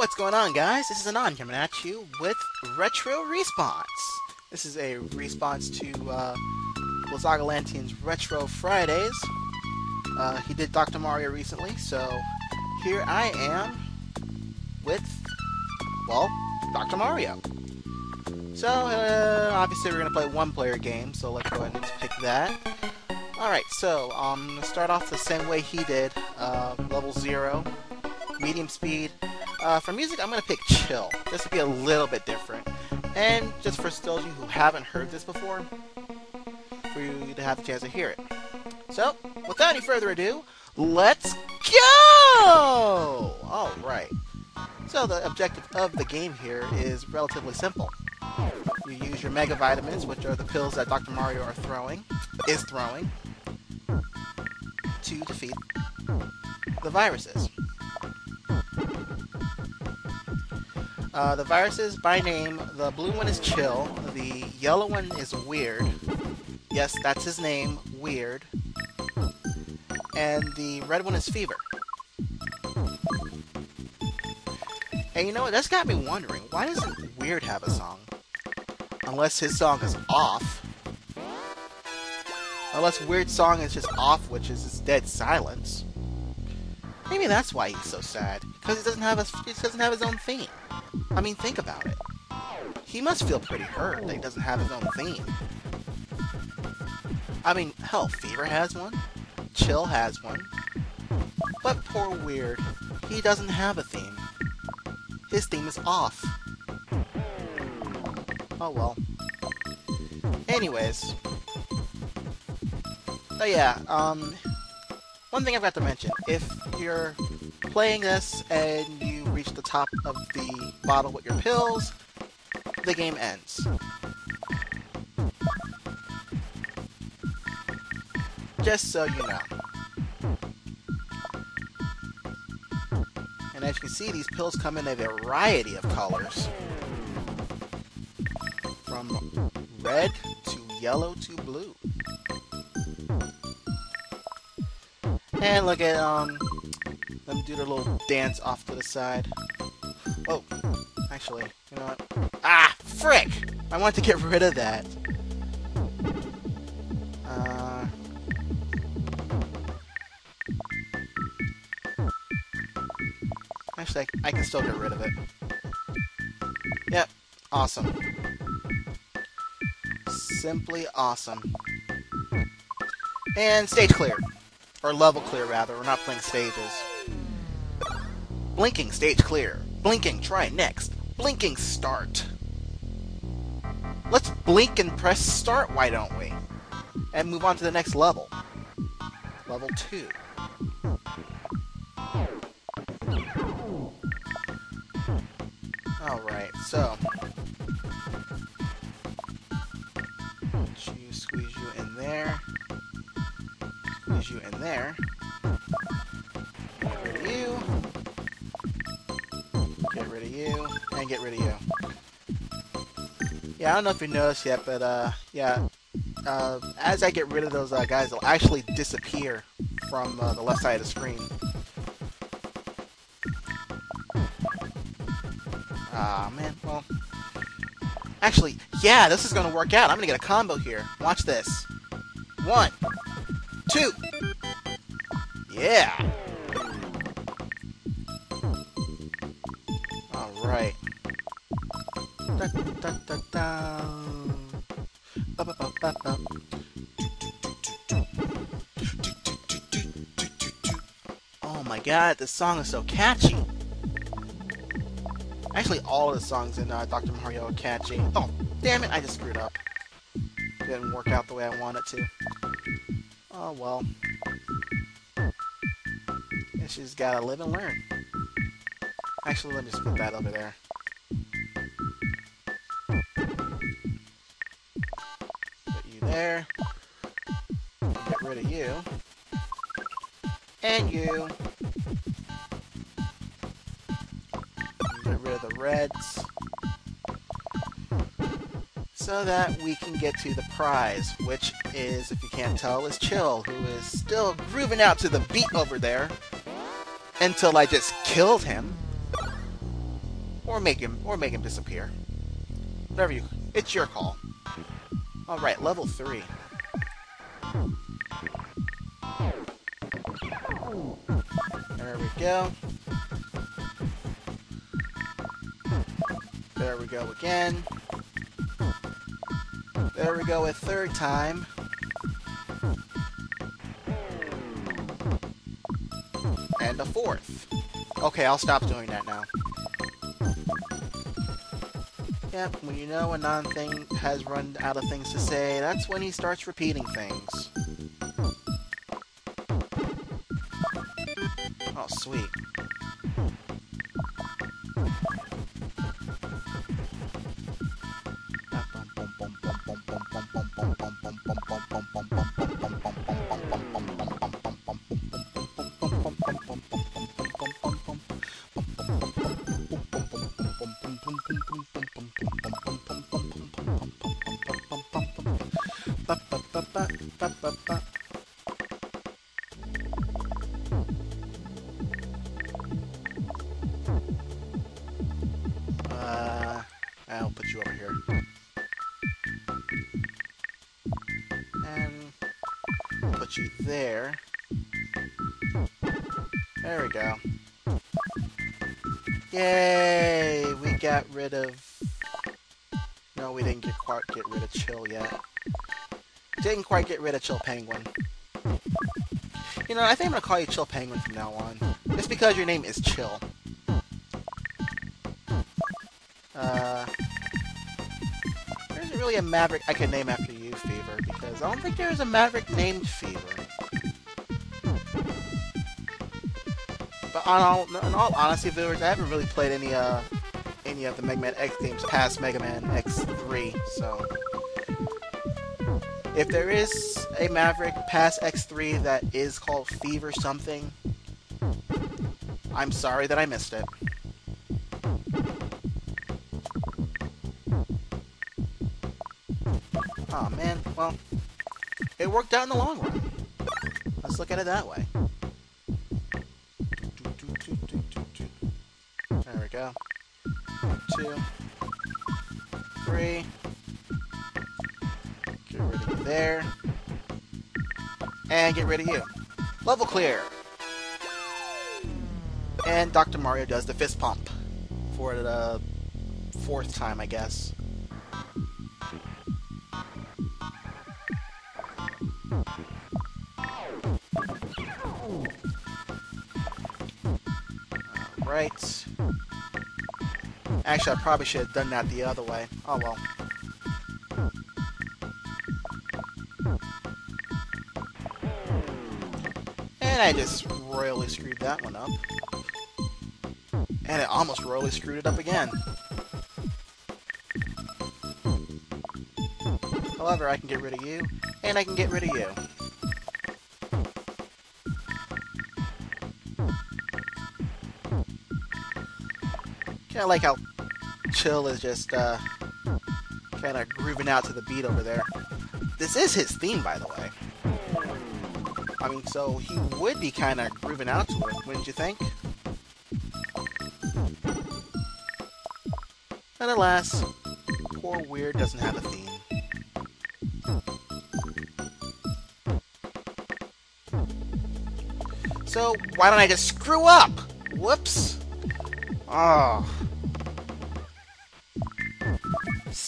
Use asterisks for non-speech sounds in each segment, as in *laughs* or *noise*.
What's going on, guys? This is Anon coming at you with Retro Response. This is a response to uh, Blizzaga Lantean's Retro Fridays. Uh, he did Dr. Mario recently, so here I am with, well, Dr. Mario. So, uh, obviously we're going to play one-player game, so let's go ahead and pick that. Alright, so, um, I'm going to start off the same way he did, uh, level 0, medium speed. Uh, for music, I'm going to pick chill, just to be a little bit different. And just for those of you who haven't heard this before, for you to have the chance to hear it. So, without any further ado, let's go! Alright. So the objective of the game here is relatively simple. You use your Mega Vitamins, which are the pills that Dr. Mario are throwing, is throwing, to defeat the viruses. Uh, the viruses by name, the blue one is Chill, the yellow one is Weird. Yes, that's his name, Weird. And the red one is Fever. And you know what, that's got me wondering, why doesn't Weird have a song? Unless his song is off. Unless Weird's song is just off, which is just dead silence. Maybe that's why he's so sad. Because he doesn't have a, he doesn't have his own theme. I mean, think about it. He must feel pretty hurt that he doesn't have his own theme. I mean, hell, Fever has one. Chill has one. But poor Weird, he doesn't have a theme. His theme is off. Oh well. Anyways. Oh yeah, um... One thing I've got to mention. If you're playing this and top of the bottle with your pills, the game ends. Just so you know. And as you can see, these pills come in a variety of colors. From red to yellow to blue. And look at um them do their little dance off to the side. Oh, actually, you know what? Ah, frick! I want to get rid of that. Uh, actually, I, I can still get rid of it. Yep, awesome. Simply awesome. And stage clear. Or level clear, rather. We're not playing stages. Blinking, stage clear. Blinking, try next. Blinking, start. Let's blink and press start, why don't we? And move on to the next level. Level 2. Alright, so... You squeeze you in there. Squeeze you in there. You. You. And get rid of you. Yeah, I don't know if you noticed yet, but uh, yeah, uh, as I get rid of those uh, guys, they'll actually disappear from uh, the left side of the screen. Ah, man, well... Actually, yeah, this is gonna work out. I'm gonna get a combo here. Watch this. One, two. Yeah. Oh my god, this song is so catchy. Actually, all the songs in uh, Dr. Mario are catchy. Oh, damn it, I just screwed up. Didn't work out the way I wanted to. Oh well. You just gotta live and learn. Actually, let me just put that over there. There. Get rid of you. And you. Get rid of the reds. So that we can get to the prize, which is, if you can't tell, is Chill, who is still grooving out to the beat over there until I just killed him. or make him or make him disappear. Whatever you, it's your call. All right, level three. There we go. There we go again. There we go a third time. And a fourth. Okay, I'll stop doing that now. Yep, when you know a non-thing has run out of things to say, that's when he starts repeating things. Hmm. Oh, sweet. Over here. Um, and put you there. There we go. Yay! We got rid of... No, we didn't get quite get rid of Chill yet. Didn't quite get rid of Chill Penguin. You know, I think I'm gonna call you Chill Penguin from now on. Just because your name is Chill. Really a Maverick I can name after you, Fever, because I don't think there's a Maverick named Fever. But all, in all honesty, viewers, I haven't really played any uh any of the Mega Man X games past Mega Man X3, so if there is a Maverick past X3 that is called Fever something, I'm sorry that I missed it. Well, it worked out in the long run. Let's look at it that way. There we go. Two, three. Get rid of there. And get rid of you. Level clear. And Dr. Mario does the fist pump for the fourth time, I guess. Actually, I probably should have done that the other way. Oh well. And I just royally screwed that one up. And it almost royally screwed it up again. However, I can get rid of you, and I can get rid of you. Kinda like how Chill is just, uh, kinda grooving out to the beat over there. This is his theme, by the way. I mean, so he would be kinda grooving out to it, wouldn't you think? And alas, poor Weird doesn't have a theme. So, why don't I just screw up? Whoops. Oh.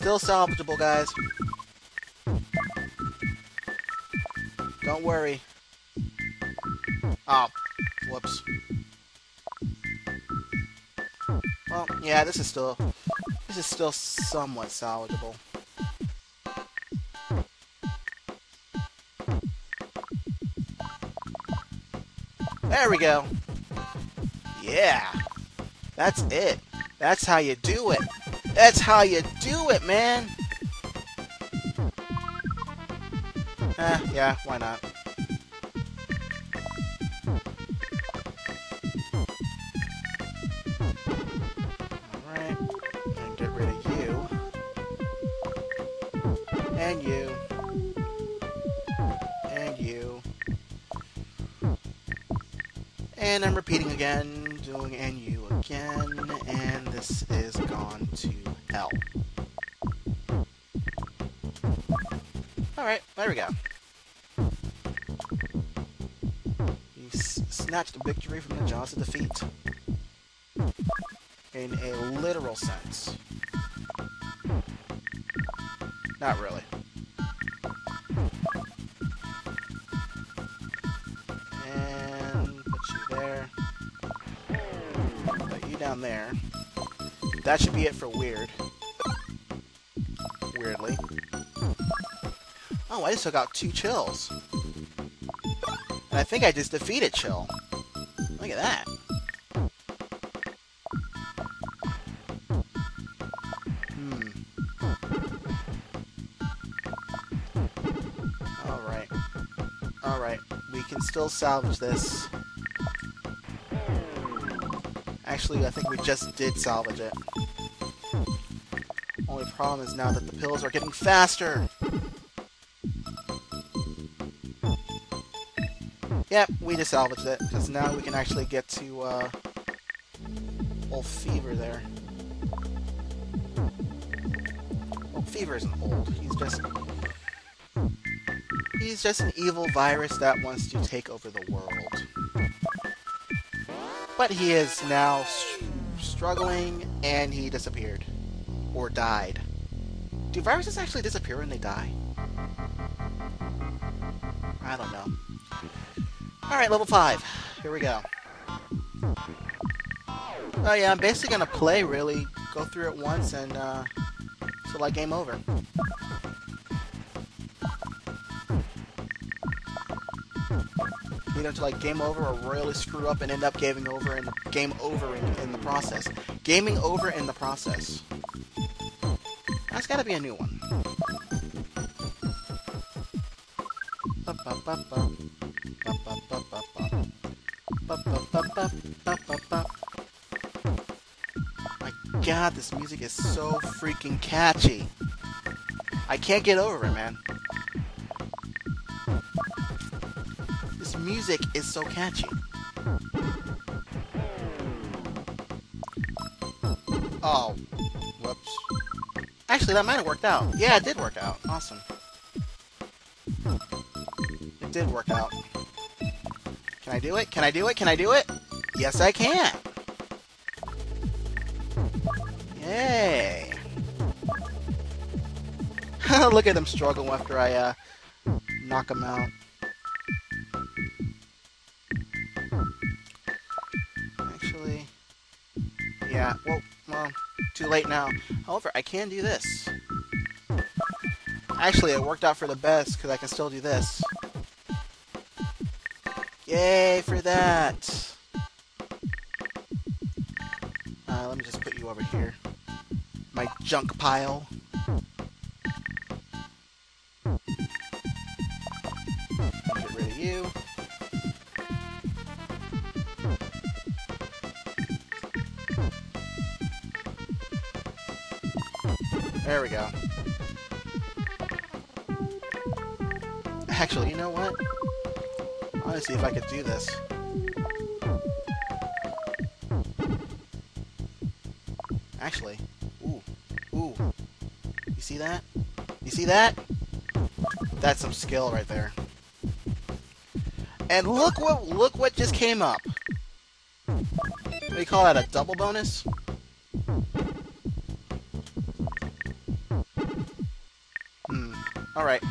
Still salvageable, guys. Don't worry. Oh, whoops. Well, yeah, this is still this is still somewhat salvageable. There we go. Yeah. That's it. That's how you do it. That's how you do it, man. Eh, yeah, why not? Alright. And get rid of you. And you. And you. And I'm repeating again, doing and you again, and this is gone to hell. Alright, there we go. You snatched victory from the jaws of defeat. In a literal sense. Not really. That should be it for weird. Weirdly. Oh, I just took out two chills. And I think I just defeated Chill. Look at that. Hmm. Alright. Alright. We can still salvage this. Actually, I think we just did salvage it. Only problem is now that the pills are getting faster. Yep, we just salvaged it, because now we can actually get to, uh, old Fever there. Well, Fever isn't old, he's just... He's just an evil virus that wants to take over the world. But he is now struggling, and he disappeared. Or died. Do viruses actually disappear when they die? I don't know. Alright, level 5. Here we go. Oh yeah, I'm basically gonna play, really. Go through it once and, uh, till I game over. Either to like game over or royally screw up and end up gaming over and game over in, in the process. Gaming over in the process. That's gotta be a new one. My god, this music is so freaking catchy. I can't get over it, man. Music is so catchy. Oh. Whoops. Actually, that might have worked out. Yeah, it did work out. Awesome. It did work out. Can I do it? Can I do it? Can I do it? Yes, I can. Yay. *laughs* Look at him struggle after I uh, knock him out. Too late now. However, I can do this. Actually, it worked out for the best, because I can still do this. Yay for that! Uh, let me just put you over here. My junk pile. There we go. Actually, you know what? I want to see if I could do this. Actually, ooh, ooh. You see that? You see that? That's some skill right there. And look what look what just came up. What do you call that? A double bonus? Hmm. All right.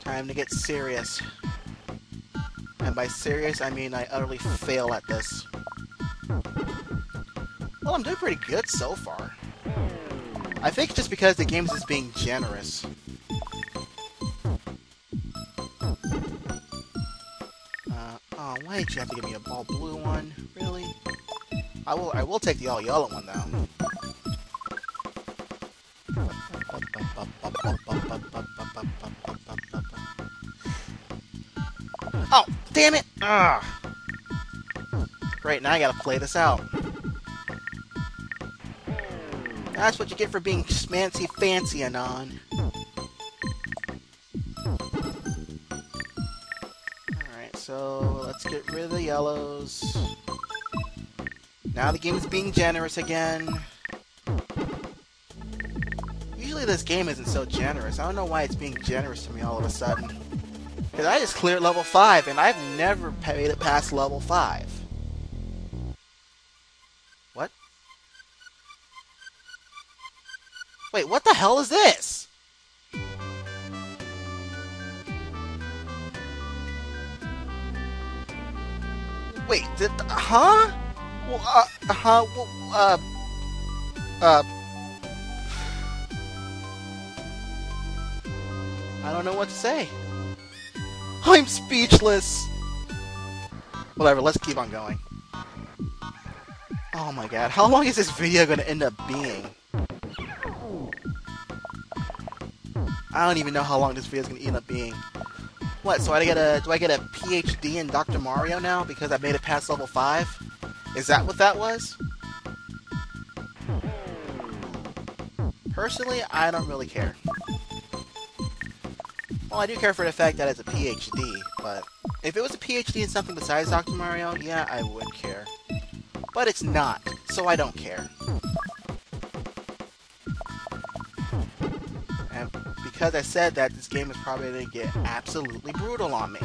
Time to get serious. And by serious, I mean I utterly fail at this. Well, I'm doing pretty good so far. I think just because the game is being generous. Uh, oh, why did you have to give me a ball blue one? Really? I will I will take the all yellow one though. Oh, damn it! Ah. Great, now I gotta play this out. That's what you get for being smancy fancy, Anon. Alright, so let's get rid of the yellows. Now the game is being generous again. Usually this game isn't so generous. I don't know why it's being generous to me all of a sudden. Because I just cleared level 5, and I've never made it past level 5. What? Wait, what the hell is this? Wait, did, huh? Well, uh, huh, well, uh, uh, don't know what to say. I'm speechless! Whatever, let's keep on going. Oh my god, how long is this video gonna end up being? I don't even know how long this video is gonna end up being. What, so I get a, do I get a PhD in Dr. Mario now because I made it past level 5? Is that what that was? Personally, I don't really care. Well, I do care for the fact that it's a PhD, but if it was a PhD in something besides Dr. Mario, yeah, I would care. But it's not, so I don't care. And because I said that, this game is probably going to get absolutely brutal on me.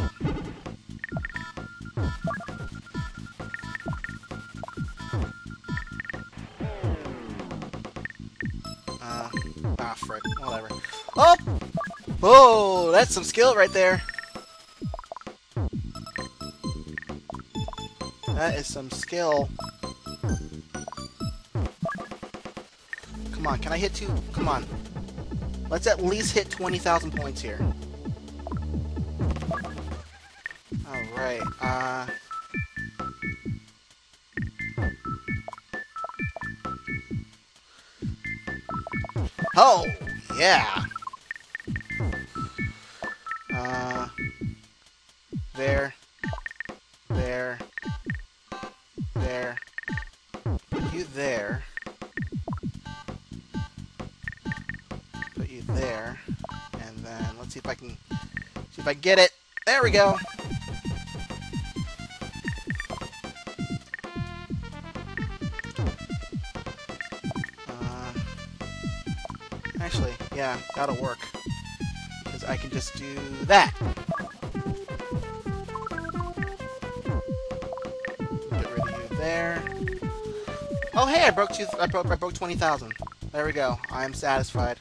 Oh, that's some skill right there. That is some skill. Come on, can I hit two? Come on. Let's at least hit 20,000 points here. Alright, uh... Oh, yeah! Get it. There we go. Uh, actually, yeah, that'll work. Because I can just do that. Get rid of you there. Oh hey, I broke two. I broke. I broke twenty thousand. There we go. I am satisfied.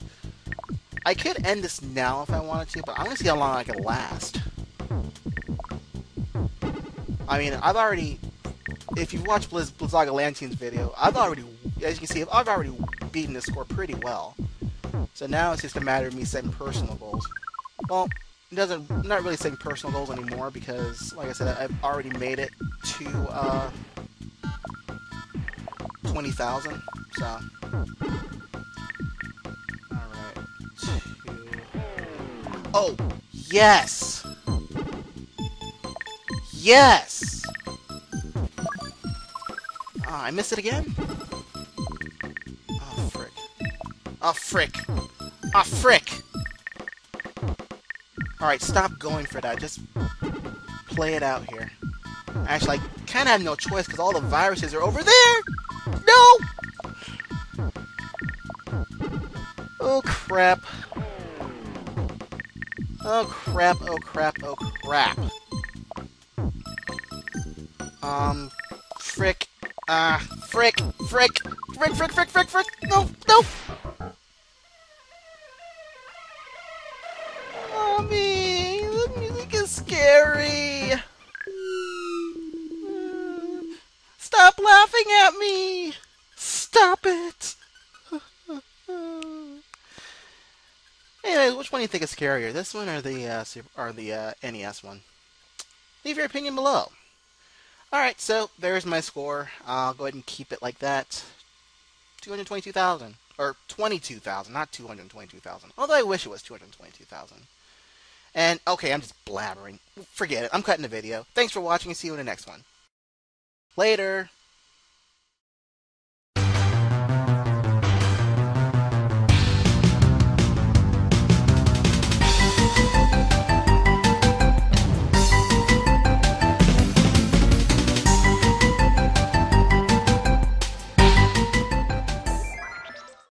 I could end this now if I wanted to, but I'm to see how long I can last. I mean, I've already... If you've watched Blizz, Blizzaga Lantean's video, I've already... As you can see, I've already beaten this score pretty well. So now it's just a matter of me setting personal goals. Well, it doesn't... I'm not really setting personal goals anymore because, like I said, I've already made it to, uh... 20,000, so... Oh, yes! Yes! Oh, I missed it again? Oh, frick. Oh, frick. Oh, frick! Alright, stop going for that. Just play it out here. Actually, I kind of have no choice because all the viruses are over there! No! Oh, crap. Oh crap, oh crap, oh crap. Um, frick, ah, uh, frick, frick, frick, frick, frick, frick, frick, no, no! Mommy, the music is scary! Stop laughing at me! Stop it! Anyways, which one do you think is scarier, this one or the uh, or the uh, NES one? Leave your opinion below. Alright, so there's my score. I'll go ahead and keep it like that. 222,000. Or 22,000, not 222,000. Although I wish it was 222,000. And, okay, I'm just blabbering. Forget it. I'm cutting the video. Thanks for watching and see you in the next one. Later.